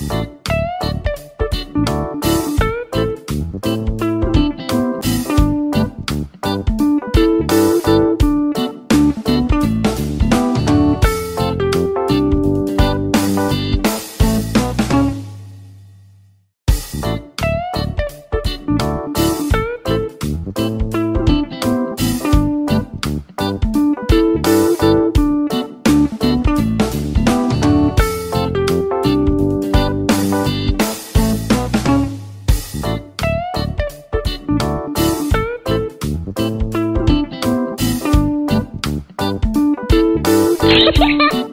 Thank Ha ha ha!